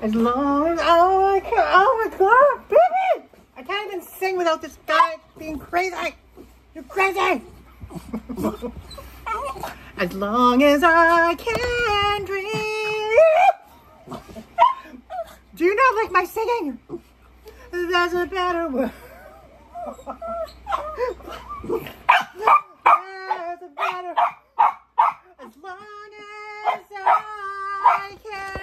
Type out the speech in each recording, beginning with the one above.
As long as oh my god, oh my god, baby! I can't even sing without this guy being crazy. You're crazy. as long as I can dream. Do you not like my singing? There's a better word. There's a better. As long as I can.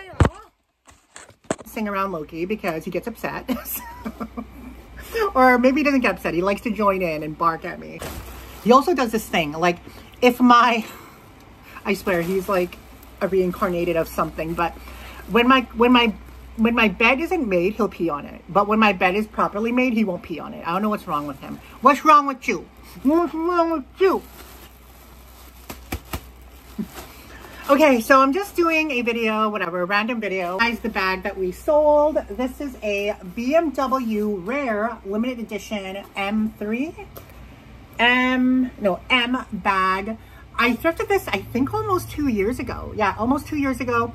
Around Loki because he gets upset. or maybe he doesn't get upset. He likes to join in and bark at me. He also does this thing. Like, if my. I swear, he's like a reincarnated of something. But when my when my when my bed isn't made, he'll pee on it. But when my bed is properly made, he won't pee on it. I don't know what's wrong with him. What's wrong with you? What's wrong with you? Okay, so I'm just doing a video, whatever, random video. Guys, the bag that we sold. This is a BMW Rare Limited Edition M3. M, no, M bag. I thrifted this, I think almost two years ago. Yeah, almost two years ago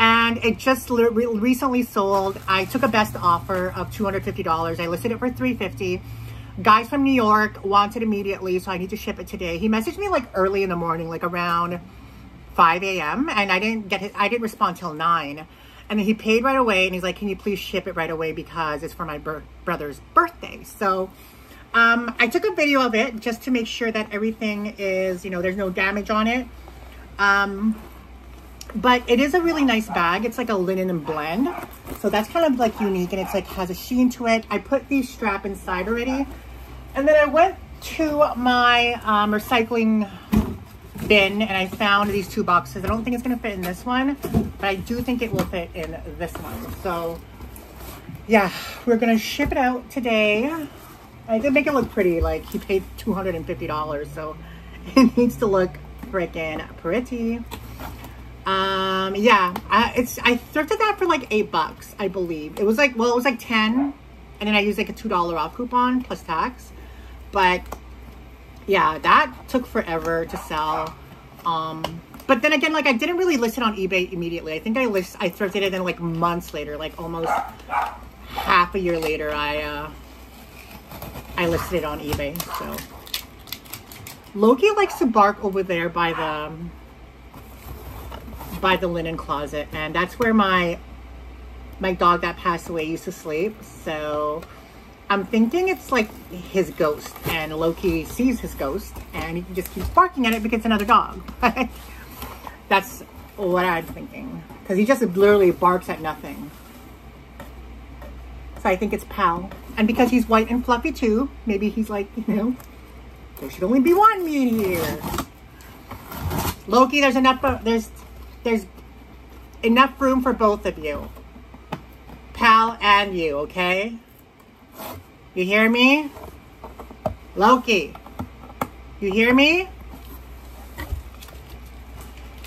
and it just recently sold. I took a best offer of $250. I listed it for 350. Guys from New York wanted immediately, so I need to ship it today. He messaged me like early in the morning, like around 5 a.m. and I didn't get it. I didn't respond till 9. And then he paid right away and he's like, can you please ship it right away because it's for my brother's birthday. So um, I took a video of it just to make sure that everything is, you know, there's no damage on it. Um, but it is a really nice bag. It's like a linen and blend. So that's kind of like unique and it's like has a sheen to it. I put the strap inside already. And then I went to my um, recycling bin and I found these two boxes. I don't think it's gonna fit in this one, but I do think it will fit in this one. So yeah, we're gonna ship it out today. I did make it look pretty, like he paid $250, so it needs to look freaking pretty. Um, yeah, I, it's I thrifted that for like eight bucks, I believe. It was like, well, it was like 10, and then I used like a $2 off coupon plus tax. But yeah, that took forever to sell. Um, but then again, like I didn't really list it on eBay immediately. I think I list, I thrifted it in like months later, like almost half a year later, I, uh, I listed it on eBay, so. Loki likes to bark over there by the, by the linen closet and that's where my my dog that passed away used to sleep so I'm thinking it's like his ghost and Loki sees his ghost and he just keeps barking at it because it's another dog that's what I'm thinking because he just literally barks at nothing so I think it's Pal and because he's white and fluffy too maybe he's like you know there should only be one me in here Loki there's enough there's there's enough room for both of you. Pal and you, okay? You hear me? Loki, you hear me?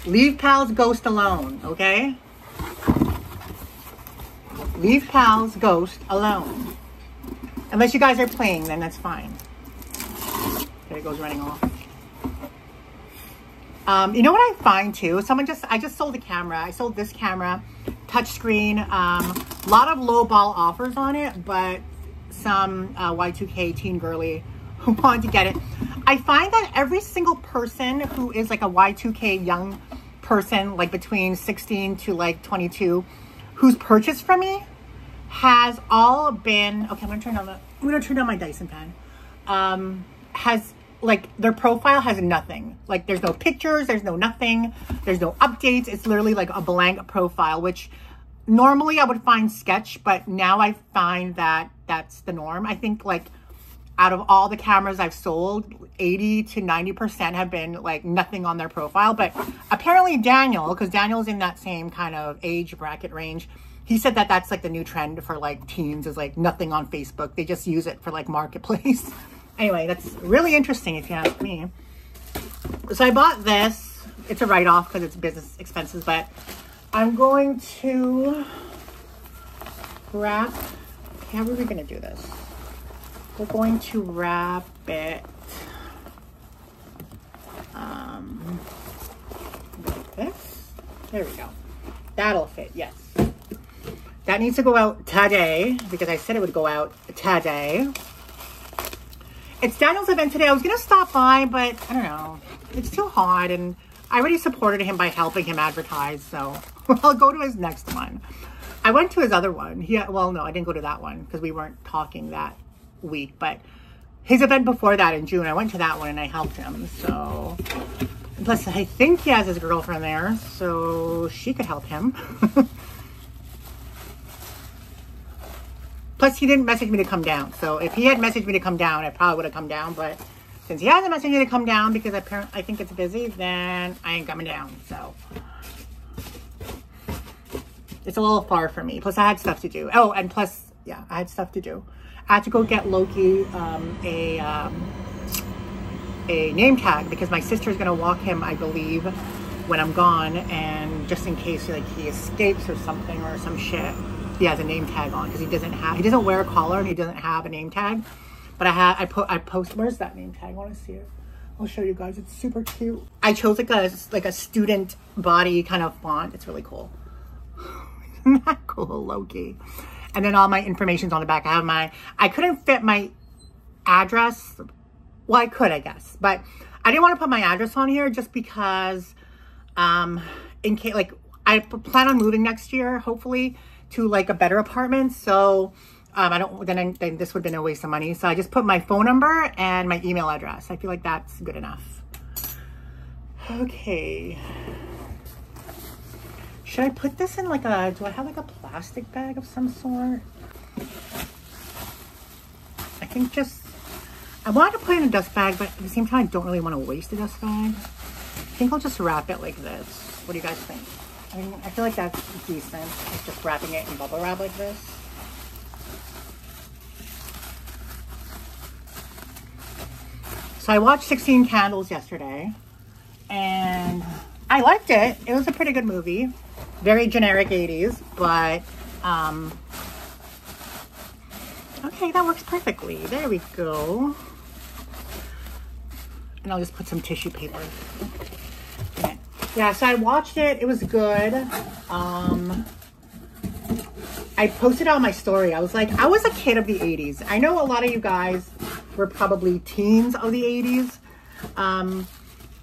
Leave Pal's ghost alone, okay? Leave Pal's ghost alone. Unless you guys are playing, then that's fine. There it goes running off. Um, you know what I find too? Someone just, I just sold a camera. I sold this camera, touchscreen. Um, a lot of low ball offers on it, but some uh, Y2K teen girly who wanted to get it. I find that every single person who is like a Y2K young person, like between 16 to like 22, who's purchased from me has all been, okay, I'm gonna turn on the, I'm gonna turn on my Dyson fan. Um, has like their profile has nothing. Like there's no pictures, there's no nothing, there's no updates. It's literally like a blank profile, which normally I would find sketch, but now I find that that's the norm. I think like out of all the cameras I've sold, 80 to 90% have been like nothing on their profile. But apparently Daniel, because Daniel's in that same kind of age bracket range, he said that that's like the new trend for like teens is like nothing on Facebook. They just use it for like marketplace. Anyway, that's really interesting if you ask me. So I bought this. It's a write-off because it's business expenses, but I'm going to wrap, how are we going to do this? We're going to wrap it um, like this. There we go. That'll fit, yes. That needs to go out today because I said it would go out today. It's Daniel's event today. I was going to stop by, but I don't know. It's too hot and I already supported him by helping him advertise. So I'll go to his next one. I went to his other one. Yeah, well, no, I didn't go to that one because we weren't talking that week. But his event before that in June, I went to that one and I helped him. So plus, I think he has his girlfriend there, so she could help him. plus, he didn't message me to come down. So if he had messaged me to come down, I probably would have come down. But since he hasn't messaged me to come down because apparently I think it's busy, then I ain't coming down. So it's a little far for me. Plus, I had stuff to do. Oh, and plus, yeah, I had stuff to do. I had to go get Loki um, a um, a name tag because my sister's gonna walk him, I believe, when I'm gone, and just in case like he escapes or something or some shit, he has a name tag on because he doesn't have he doesn't wear a collar and he doesn't have a name tag. But I have I put I post where's that name tag? I want to see it. I'll show you guys. It's super cute. I chose like a like a student body kind of font. It's really cool. Isn't that cool, Loki? And then all my information's on the back. I have my, I couldn't fit my address. Well, I could, I guess. But I didn't want to put my address on here just because, um, in case, like, I plan on moving next year, hopefully, to like a better apartment. So, um, I don't, then, I, then this would have been a waste of money. So I just put my phone number and my email address. I feel like that's good enough. Okay. Should I put this in like a, do I have like a plastic bag of some sort? I think just, I wanted to put it in a dust bag, but at the same time, I don't really want to waste a dust bag. I think I'll just wrap it like this. What do you guys think? I mean, I feel like that's decent. Just wrapping it in bubble wrap like this. I watched 16 Candles yesterday and I liked it. It was a pretty good movie very generic 80s, but um, okay, that works perfectly. There we go. And I'll just put some tissue paper. Okay. Yeah, so I watched it. It was good. Um, I posted on my story. I was like, I was a kid of the 80s. I know a lot of you guys were probably teens of the 80s. Um,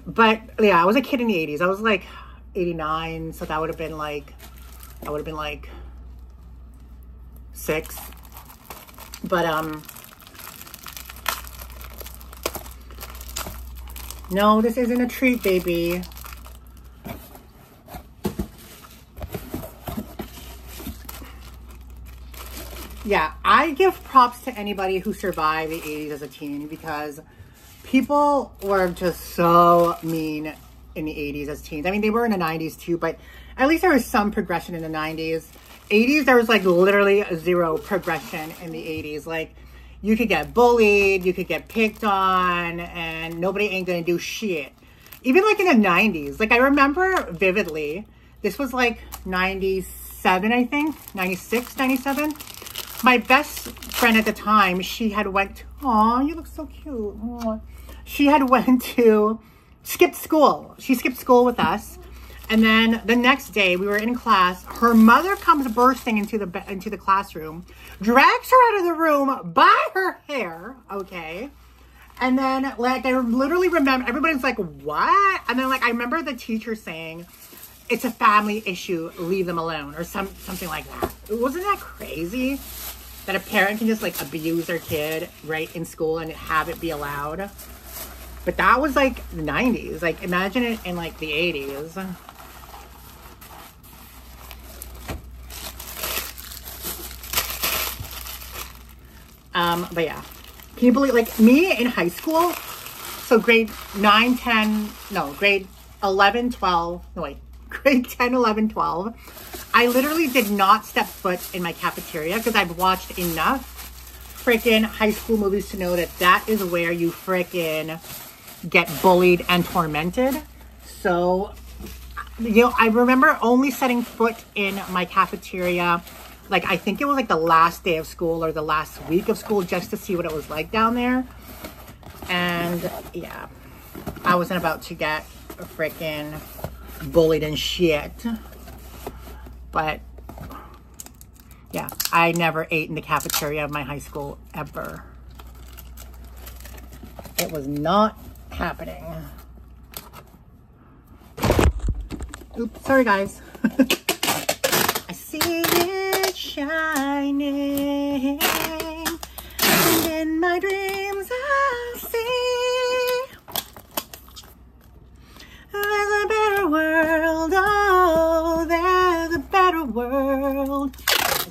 but yeah, I was a kid in the 80s. I was like 89, so that would have been like, I would have been like six. But, um, no, this isn't a treat, baby. Yeah, I give props to anybody who survived the 80s as a teen because people were just so mean in the 80s as teens. I mean, they were in the 90s too, but at least there was some progression in the 90s. 80s, there was like literally zero progression in the 80s. Like, you could get bullied, you could get picked on, and nobody ain't gonna do shit. Even like in the 90s, like I remember vividly, this was like 97, I think, 96, 97. My best friend at the time, she had went, oh, you look so cute. She had went to skipped school. She skipped school with us. And then the next day we were in class. Her mother comes bursting into the into the classroom, drags her out of the room by her hair. Okay. And then like I literally remember everybody's like, what? And then like I remember the teacher saying, it's a family issue, leave them alone, or some something like that. Wasn't that crazy? That a parent can just like abuse their kid right in school and have it be allowed. But that was like the 90s. Like imagine it in like the 80s. Um, but yeah. Can you believe like me in high school? So grade 9, 10, no, grade 11, 12, no wait, grade 10, 11, 12. I literally did not step foot in my cafeteria because I've watched enough freaking high school movies to know that that is where you freaking get bullied and tormented. So, you know, I remember only setting foot in my cafeteria, like I think it was like the last day of school or the last week of school just to see what it was like down there. And yeah, I wasn't about to get a freaking bullied and shit. But Yeah, I never ate in the cafeteria of my high school ever. It was not happening. Oops, sorry guys. I see it shining, in my dreams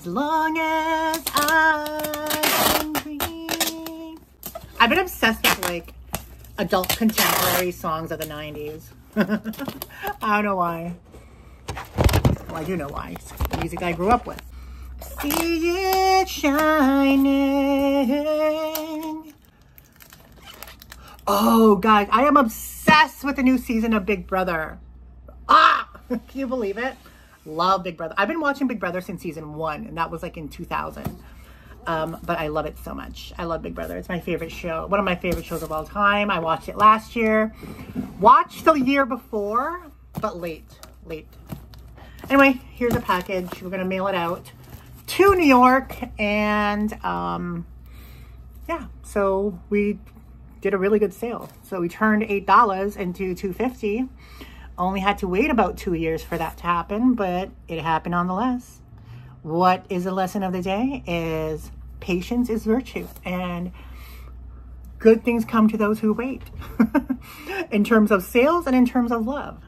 long as I can dream. I've been obsessed with like adult contemporary songs of the 90s. I don't know why. Well, I do know why. It's the music I grew up with. See it shining. Oh, guys, I am obsessed with the new season of Big Brother. Ah, can you believe it? Love Big Brother. I've been watching Big Brother since season one, and that was like in 2000. Um, but I love it so much. I love Big Brother. It's my favorite show. One of my favorite shows of all time. I watched it last year. Watched the year before, but late, late. Anyway, here's a package. We're going to mail it out to New York. And um, yeah, so we did a really good sale. So we turned $8 into 250 Only had to wait about two years for that to happen, but it happened nonetheless. What is the lesson of the day is patience is virtue and good things come to those who wait in terms of sales and in terms of love.